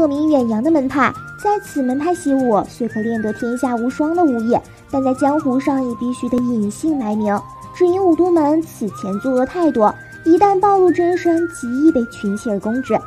恶名远扬的门派，在此门派习武，虽可练得天下无双的武艺，但在江湖上也必须得隐姓埋名。只因武都门此前作恶太多，一旦暴露真身，极易被群起而攻之。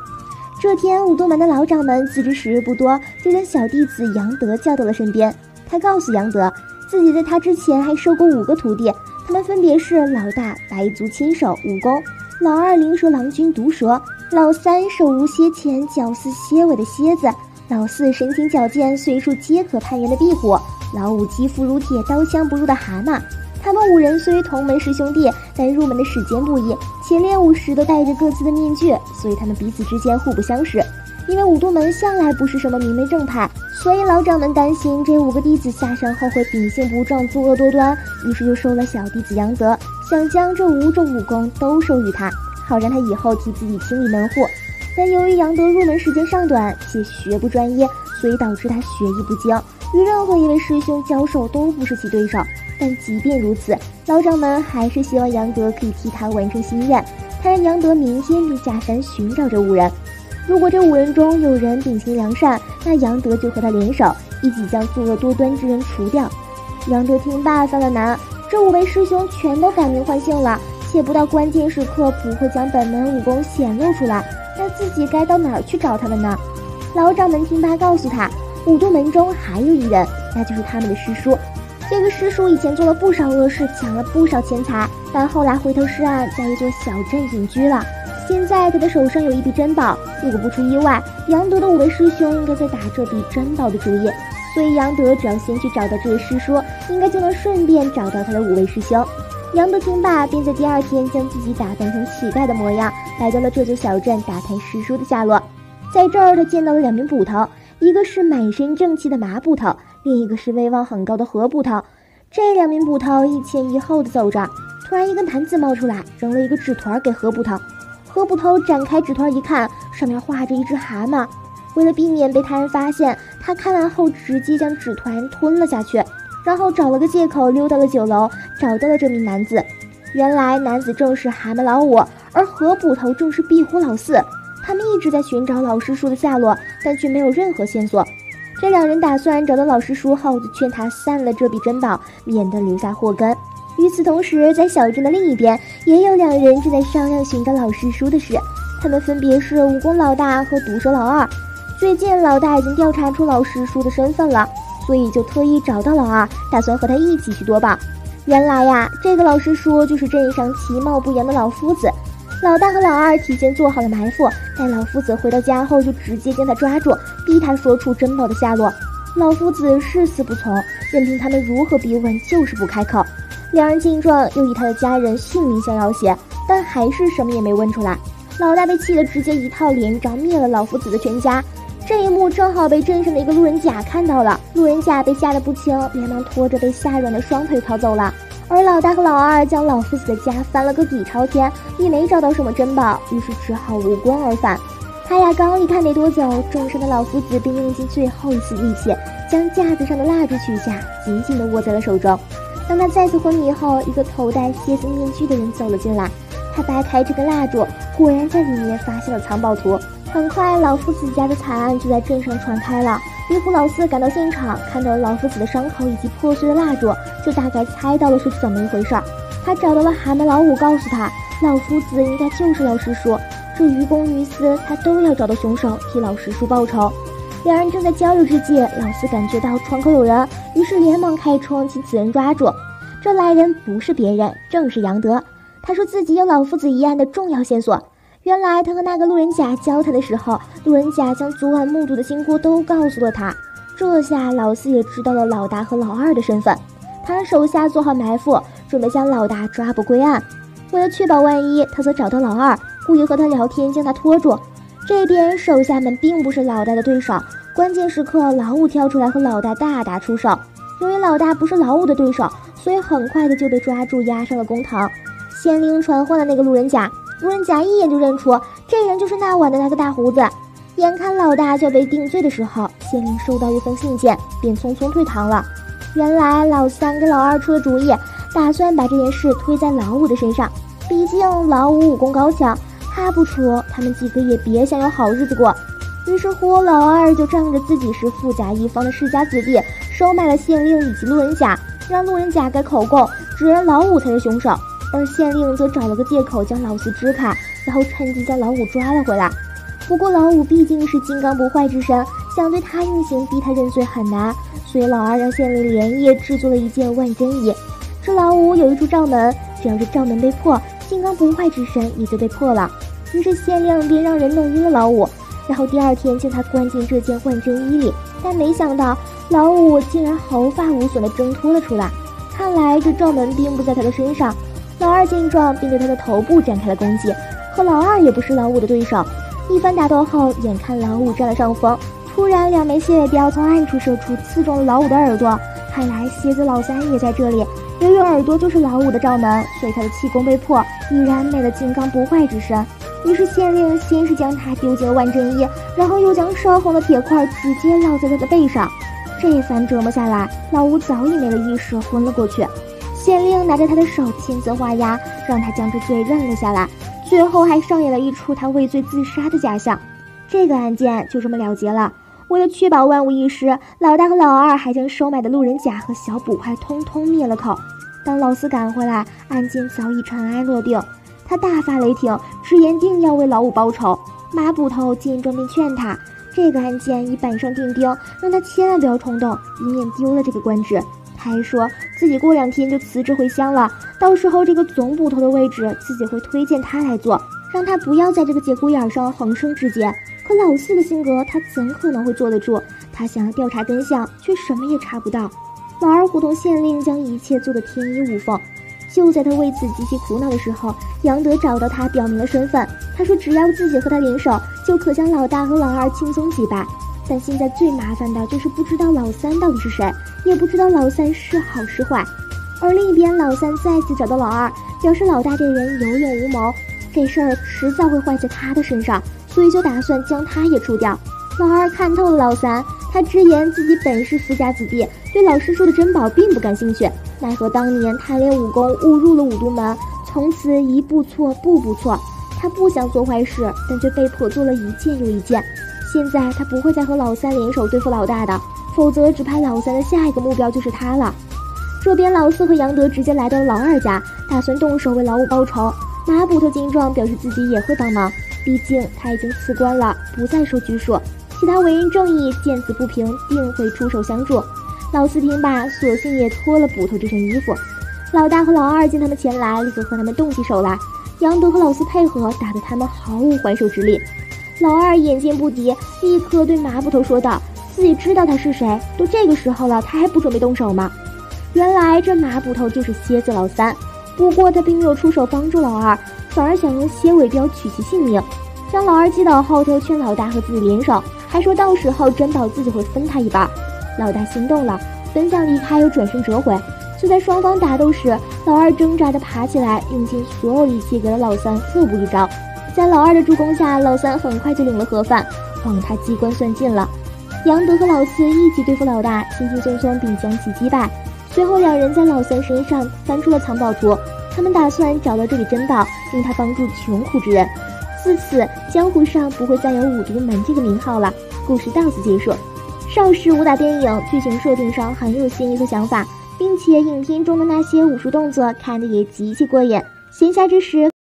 这天，武都门的老掌门自知时日不多，就将小弟子杨德叫到了身边。他告诉杨德，自己在他之前还收过五个徒弟，他们分别是老大白足亲手武功，老二灵蛇郎君毒蛇，老三手无蝎钳脚似蝎尾的蝎子，老四身轻矫健随处皆可攀援的壁虎，老五肌肤如铁刀枪不入的蛤蟆。他们五人虽同门师兄弟，但入门的时间不一，且练武时都戴着各自的面具，所以他们彼此之间互不相识。因为武都门向来不是什么明媒正派，所以老掌门担心这五个弟子下山后会秉性不正、作恶多端，于是就收了小弟子杨泽，想将这五种武功都授予他，好让他以后替自己清理门户。但由于杨德入门时间尚短，且学不专一，所以导致他学艺不精，与任何一位师兄交手都不是其对手。但即便如此，老掌门还是希望杨德可以替他完成心愿。他让杨德明天就下山寻找这五人。如果这五人中有人秉性良善，那杨德就和他联手，一起将作恶多端之人除掉。杨德听罢犯了难：这五位师兄全都改名换姓了，且不到关键时刻不会将本门武功显露出来，那自己该到哪儿去找他们呢？老掌门听罢告诉他，武都门中还有一人，那就是他们的师叔。这个师叔以前做了不少恶事，抢了不少钱财，但后来回头是岸，在一座小镇隐居了。现在他的手上有一笔珍宝，如果不出意外，杨德的五位师兄应该在打这笔珍宝的主意。所以杨德只要先去找到这位师叔，应该就能顺便找到他的五位师兄。杨德听罢，便在第二天将自己打扮成乞丐的模样，来到了这座小镇打探师叔的下落。在这儿，他见到了两名捕头，一个是满身正气的马捕头。另一个是威望很高的何捕头，这两名捕头一前一后的走着，突然一个男子冒出来，扔了一个纸团给何捕头。何捕头展开纸团一看，上面画着一只蛤蟆。为了避免被他人发现，他看完后直接将纸团吞了下去，然后找了个借口溜到了酒楼，找到了这名男子。原来男子正是蛤蟆老五，而何捕头正是壁虎老四。他们一直在寻找老师叔的下落，但却没有任何线索。这两人打算找到老师叔后，就劝他散了这笔珍宝，免得留下祸根。与此同时，在小镇的另一边，也有两人正在商量寻找老师叔的事。他们分别是武功老大和毒蛇老二。最近，老大已经调查出老师叔的身份了，所以就特意找到老二，打算和他一起去夺宝。原来呀，这个老师叔就是镇上其貌不扬的老夫子。老大和老二提前做好了埋伏，待老夫子回到家后，就直接将他抓住，逼他说出珍宝的下落。老夫子誓死不从，任凭他们如何逼问，就是不开口。两人见状，又以他的家人性命相要挟，但还是什么也没问出来。老大被气得直接一套连招灭了老夫子的全家。这一幕正好被镇上的一个路人甲看到了，路人甲被吓得不轻，连忙拖着被吓软的双腿逃走了。而老大和老二将老夫子的家翻了个底朝天，也没找到什么珍宝，于是只好无功而返。他呀刚离开没多久，重伤的老夫子便用尽最后一丝力气，将架子上的蜡烛取下，紧紧地握在了手中。当他再次昏迷后，一个头戴蝎子面具的人走了进来。他掰开这个蜡烛，果然在里面发现了藏宝图。很快，老夫子家的惨案就在镇上传开了。李虎老四赶到现场，看到老夫子的伤口以及破碎的蜡烛，就大概猜到了是怎么一回事儿。他找到了蛤蟆老五，告诉他，老夫子应该就是老师叔。这于公于私，他都要找到凶手，替老师叔报仇。两人正在交流之际，老四感觉到窗口有人，于是连忙开窗将此人抓住。这来人不是别人，正是杨德。他说自己有老夫子一案的重要线索。原来他和那个路人甲交谈的时候，路人甲将昨晚目睹的经过都告诉了他。这下老四也知道了老大和老二的身份。他让手下做好埋伏，准备将老大抓捕归案。为了确保万一，他则找到老二，故意和他聊天，将他拖住。这边手下们并不是老大的对手，关键时刻老五跳出来和老大大打出手。由于老大不是老五的对手，所以很快的就被抓住，押上了公堂。县令传唤了那个路人甲。路人甲一眼就认出这人就是那晚的那个大胡子。眼看老大就要被定罪的时候，县令收到一封信件，便匆匆退堂了。原来老三给老二出了主意，打算把这件事推在老五的身上。毕竟老五武功高强，他不出，他们几个也别想有好日子过。于是乎，老二就仗着自己是富甲一方的世家子弟，收买了县令以及路人甲，让路人甲改口供，指认老五才是凶手。而县令则找了个借口将老四支开，然后趁机将老五抓了回来。不过老五毕竟是金刚不坏之身，想对他用刑逼他认罪很难，所以老二让县令连夜制作了一件万真衣。这老五有一处罩门，只要这罩门被破，金刚不坏之身也就被破了。于是县令便让人弄晕了老五。然后第二天将他关进这件万真衣里，但没想到老五竟然毫发无损地挣脱了出来。看来这罩门并不在他的身上。老二见状，便对他的头部展开了攻击。可老二也不是老五的对手。一番打斗后，眼看老五占了上风，突然两枚血尾镖从暗处射出，刺中了老五的耳朵。看来蝎子老三也在这里。由于耳朵就是老五的罩门，所以他的气功被破，已然没了金刚不坏之身。于是县令先是将他丢进了万真衣，然后又将烧红的铁块直接烙在他的背上。这一番折磨下来，老吴早已没了意识，昏了过去。县令拿着他的手亲自画押，让他将这罪认了下来。最后还上演了一出他畏罪自杀的假象。这个案件就这么了结了。为了确保万无一失，老大和老二还将收买的路人甲和小捕快通通灭了口。当老四赶回来，案件早已尘埃落定。他大发雷霆，直言定要为老五报仇。马捕头见状便劝他，这个案件已板上钉钉，让他千万不要冲动，以免丢了这个官职。他还说自己过两天就辞职回乡了，到时候这个总捕头的位置自己会推荐他来做，让他不要在这个节骨眼上横生枝节。可老四的性格，他怎可能会坐得住？他想要调查真相，却什么也查不到。老二虎同县令将一切做得天衣无缝。就在他为此极其苦恼的时候，杨德找到他，表明了身份。他说：“只要自己和他联手，就可将老大和老二轻松击败。但现在最麻烦的就是不知道老三到底是谁，也不知道老三是好是坏。”而另一边，老三再次找到老二，表示老大这人有勇无谋，这事儿迟早会坏在他的身上，所以就打算将他也除掉。老二看透了老三，他直言自己本是富家子弟，对老师说的珍宝并不感兴趣。奈何当年贪恋武功，误入了五毒门，从此一步错，步步错。他不想做坏事，但却被迫做了一件又一件。现在他不会再和老三联手对付老大的，否则只怕老三的下一个目标就是他了。这边老四和杨德直接来到了老二家，打算动手为老五报仇。马捕头见状，表示自己也会帮忙，毕竟他已经辞官了，不再受拘束。其他为人正义，见此不平，定会出手相助。老四听罢，索性也脱了捕头这身衣服。老大和老二见他们前来，立刻和他们动起手来。杨德和老四配合，打得他们毫无还手之力。老二眼见不敌，立刻对马捕头说道：“自己知道他是谁，都这个时候了，他还不准备动手吗？”原来这马捕头就是蝎子老三，不过他并没有出手帮助老二，反而想用蝎尾镖取其性命。将老二击倒后，他又劝老大和自己联手，还说到时候珍宝自己会分他一半。老大心动了，本想离开，又转身折回。就在双方打斗时，老二挣扎着爬起来，用尽所有力气给了老三腹部一招。在老二的助攻下，老三很快就领了盒饭，帮他机关算尽了。杨德和老四一起对付老大，轻轻松松并将其击败。随后，两人在老三身上翻出了藏宝图，他们打算找到这里珍宝，用它帮助穷苦之人。自此，江湖上不会再有五毒门这个名号了。故事到此结束。邵氏武打电影剧情设定上很有新意和想法，并且影片中的那些武术动作看得也极其过瘾。闲暇之时。